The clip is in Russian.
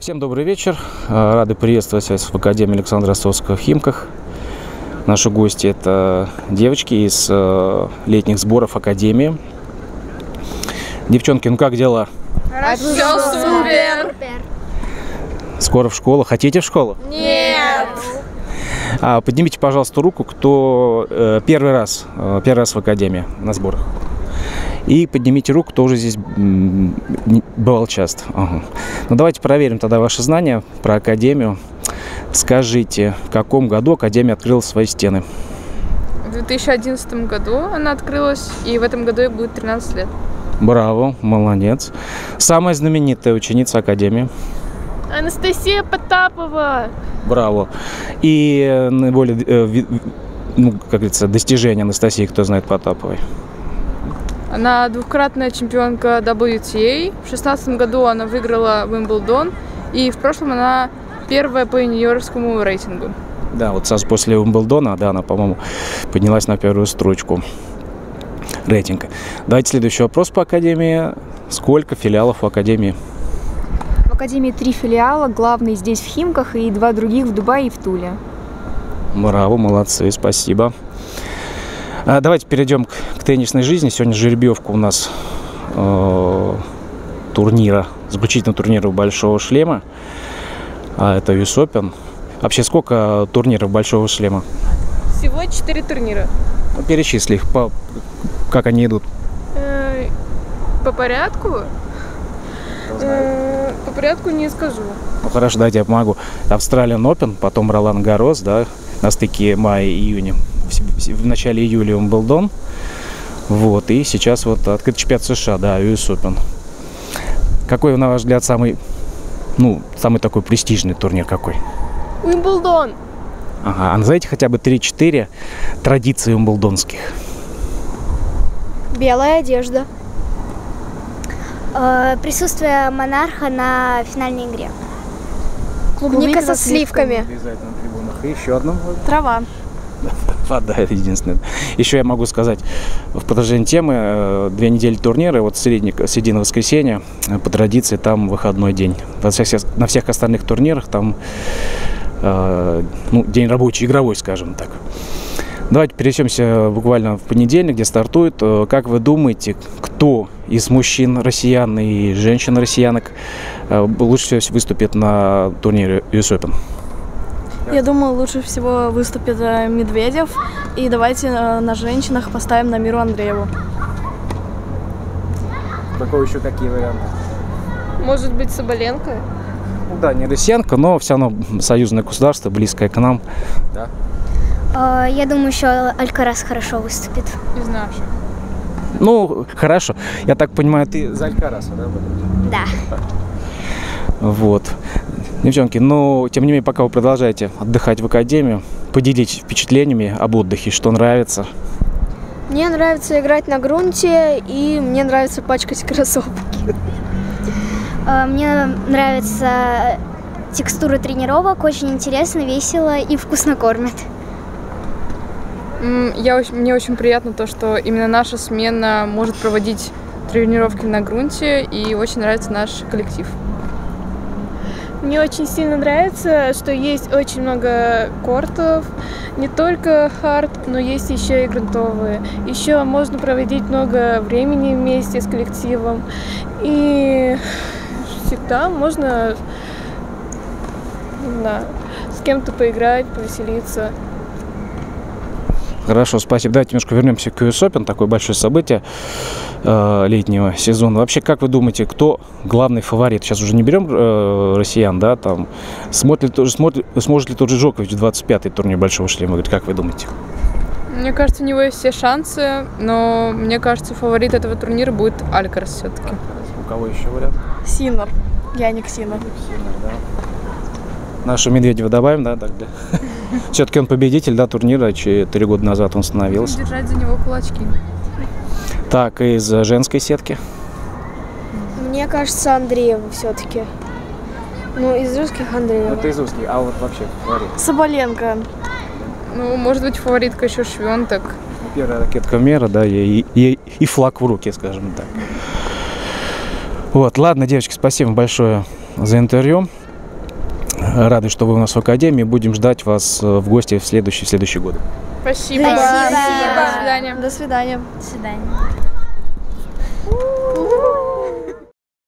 Всем добрый вечер. Э, рады приветствовать вас в Академии Александра Ростовского в Химках. Наши гости – это девочки из э, летних сборов Академии. Девчонки, ну как дела? Хорошо, супер! Скоро в школу. Хотите в школу? Нет! А, поднимите, пожалуйста, руку, кто э, первый раз, первый раз в Академии на сборах. И поднимите руку, кто уже здесь бывал часто. Ага. Ну, давайте проверим тогда ваши знания про Академию. Скажите, в каком году Академия открыла свои стены? В 2011 году она открылась, и в этом году ей будет 13 лет. Браво, молодец. Самая знаменитая ученица Академии? Анастасия Потапова. Браво. И наиболее, э, ну, как говорится, достижение Анастасии, кто знает Потаповой? Она двукратная чемпионка WTA. В 2016 году она выиграла Уимблдон. И в прошлом она первая по юниорскому рейтингу. Да, вот сразу после Уимблдона, да, она, по-моему, поднялась на первую строчку рейтинга. Давайте следующий вопрос по Академии. Сколько филиалов у Академии? В Академии три филиала, главный здесь в Химках и два других в Дубае и в Туле. Браво, молодцы, спасибо. А, давайте перейдем к, к теннисной жизни. Сегодня жеребьевка у нас э, турнира, заключительного турнира Большого шлема. А, это US Open. Вообще, сколько турниров Большого шлема? Всего четыре турнира. Ну, перечисли их, по, как они идут. Э, по порядку? Э, по порядку не скажу. Ну хорошо, дайте я помогу. Австралиан Open, потом Ролан Гарос, да, на стыке мая и июня в начале июля Умблдон. Вот, и сейчас вот открыт чемпионат США, да, US Open. Какой, на ваш взгляд, самый, ну, самый такой престижный турнир какой? Уимблдон. Ага, а назовите хотя бы 3-4 традиции умблдонских. Белая одежда. Э, присутствие монарха на финальной игре. Клубника, со сливками. Обязательно на трибунах. И еще одно. Трава. Вода это единственное. Еще я могу сказать, в продолжении темы, э, две недели турнира, вот средний, середина воскресенья, э, по традиции там выходной день. На всех, на всех остальных турнирах там э, ну, день рабочий, игровой, скажем так. Давайте пересечемся буквально в понедельник, где стартует. Как вы думаете, кто из мужчин россиян и женщин россиянок лучше всего выступит на турнире US Open? Я думаю, лучше всего выступит э, Медведев. И давайте э, на женщинах поставим на Миру Андрееву. Какой еще какие варианты? Может быть, Соболенко? Ну, да, не Рысенко, но все равно союзное государство, близкое к нам. Да. Э, я думаю, еще Алькарас хорошо выступит. Из наших. Ну, хорошо. Я так понимаю, ты за Алькараса, да? Да. Вот. Девчонки, но тем не менее, пока вы продолжаете отдыхать в академию, поделитесь впечатлениями об отдыхе, что нравится. Мне нравится играть на грунте, и мне нравится пачкать кроссовки. А, мне нравится текстура тренировок, очень интересно, весело и вкусно кормят. Я, мне очень приятно то, что именно наша смена может проводить тренировки на грунте, и очень нравится наш коллектив. Мне очень сильно нравится, что есть очень много кортов, не только хард, но есть еще и грунтовые. Еще можно проводить много времени вместе с коллективом. И всегда можно знаю, с кем-то поиграть, повеселиться. Хорошо, спасибо. Давайте немножко вернемся к US Open, такое большое событие э, летнего сезона. Вообще, как вы думаете, кто главный фаворит? Сейчас уже не берем э, россиян, да, там. Смотрит смотрит, сможет ли тот же Джокович 25-й турнир Большого шлема? Как вы думаете? Мне кажется, у него есть все шансы, но мне кажется, фаворит этого турнира будет Алькарс все-таки. У кого еще вариант? Синер. Яник Синер. Синер, да. Нашу Медведева добавим, да, так, да. Все-таки он победитель, да, турнира, три года назад он становился. Держать за него кулачки. Так, из женской сетки? Мне кажется, Андреева все-таки. Ну, из русских Андреева. Это из русских, а вот вообще фаворит? Соболенко. Ну, может быть, фаворитка еще Швенток. Первая ракетка мира, да, и, и, и флаг в руке, скажем так. Вот, ладно, девочки, спасибо большое за интервью. Рады, что вы у нас в Академии. Будем ждать вас э, в гости в следующий, в следующий год. Спасибо. Спасибо. До свидания. До свидания. До свидания.